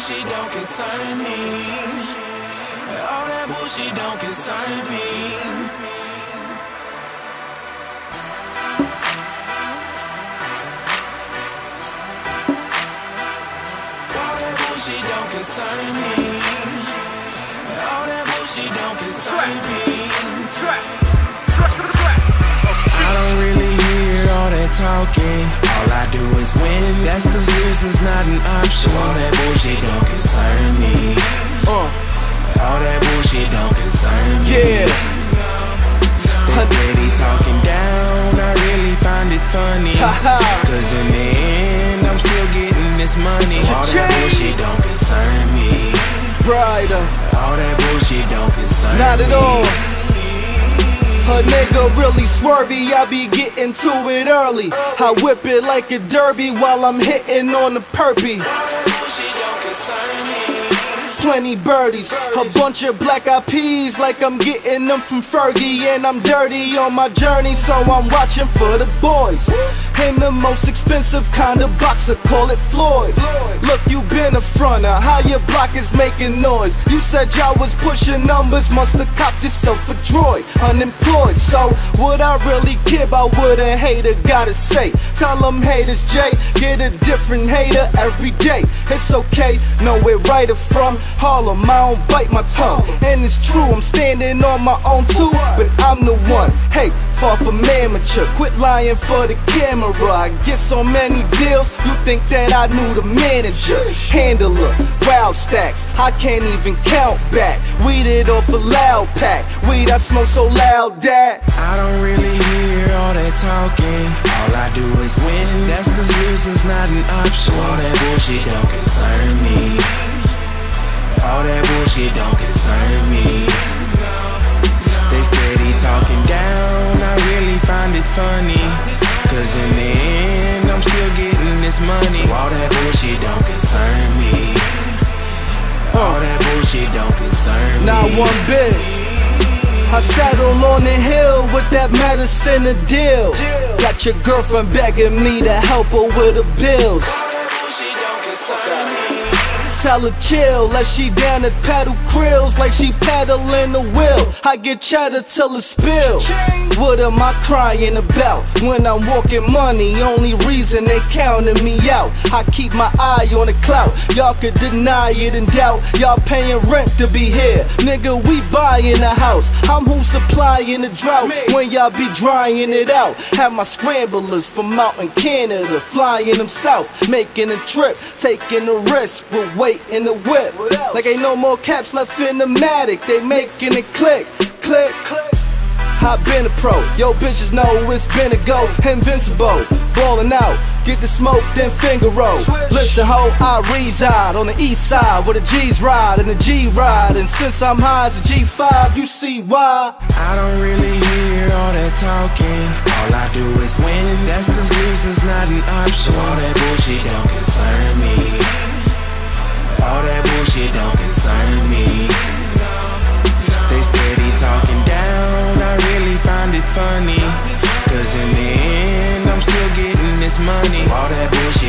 bullshit don't concern me. All that bullshit don't concern me. All that bullshit don't concern me. All that bullshit don't concern me. I don't really hear all that talking. All I do is win. That's cause losing's not an option. All that bullshit don't concern me. Uh, All that bullshit don't concern me. yeah. They steady talking down. I really find it funny. Cause in the end, I'm still getting this money. All that bullshit don't concern me. Brighter. All that bullshit don't concern me Not at all. A nigga really swervy, I be getting to it early. I whip it like a derby while I'm hitting on the perpy. Plenty birdies, a bunch of black eyed peas like I'm getting them from Fergie. And I'm dirty on my journey, so I'm watching for the boys. In the most expensive kind of boxer, call it Floyd. Look, you been a fronter, how your block is making noise. You said y'all was pushing numbers, musta copped yourself a droid. Unemployed, so what I really care about what a hater gotta say. Tell them haters, Jay, get a different hater every day. It's okay, know where right or from Harlem, I don't bite my tongue. And it's true, I'm standing on my own too, but I'm the one. Hey, far from amateur, quit lying for the camera. I get so many deals, you think that I knew the manager, handler, wow stacks. I can't even count back. Weed it off a loud pack. Weed I smoke so loud that I don't really hear all that talking. All I do is win. That's cause losing's not an option. All that bullshit don't concern me. All that bullshit don't concern me. They steady talking down. I really find it funny. Cause in the end, I'm still getting this money. All that bullshit don't concern me. All that bullshit don't concern me. not one bit. I settle on the hill with that medicine a deal. Got your girlfriend begging me to help her with the bills. All that bullshit don't concern me. Tell her chill, let she down at paddle krills like she paddling the wheel. I get cheddar till it spill. What am I crying about when I'm walking money? Only reason they counting me out. I keep my eye on the clout. Y'all could deny it and doubt. Y'all paying rent to be here. Nigga, we buying a house. I'm who supplying the drought when y'all be drying it out. Have my scramblers from out in Canada flying them south, making a trip, taking a risk with weight in the whip. Like ain't no more caps left in the matic. They making it click, click, click. I been a pro, yo bitches know it's been a go, invincible, ballin' out, get the smoke, then finger roll. Listen, ho, I reside on the east side where the G's ride and the G ride, and since I'm high as a G5, you see why. I don't really hear all that talking. All I do is win. That's cause losing's not an option. All that bullshit don't concern me. Cause in the end, I'm still getting this money. So all that bullshit.